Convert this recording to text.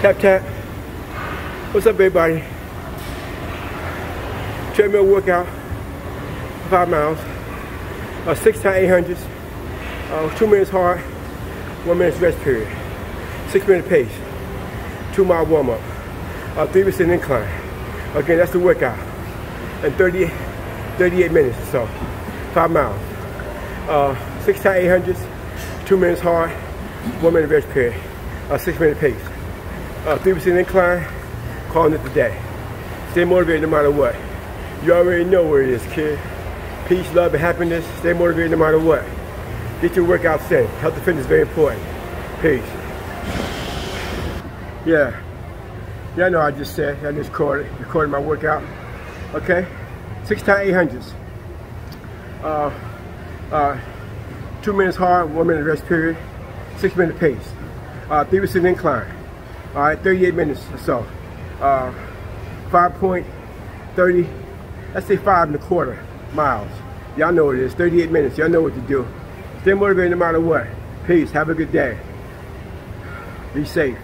Tap tap. What's up everybody? Treadmill workout, five miles, uh, six times 800s, uh, two minutes hard, one minute rest period, six minute pace, two mile warm up, uh, three percent incline. Again, that's the workout. And 30, 38 minutes or so, five miles. Uh, six times 800s, two minutes hard, one minute rest period, uh, six minute pace, uh, three percent incline, calling it the day. Stay motivated no matter what. You already know where it is, kid. Peace, love, and happiness. Stay motivated no matter what. Get your workouts in. Health and fitness is very important. Peace. Yeah. Yeah, I know I just said, I just recorded, recorded my workout. Okay? Six times 800s. Uh, uh, two minutes hard, one minute rest period, six minute pace. Uh, 3% incline. All right, 38 minutes or so. Uh, 5.30, let's say five and a quarter miles. Y'all know what it is, 38 minutes. Y'all know what to do. Stay motivated no matter what. Peace. Have a good day. Be safe.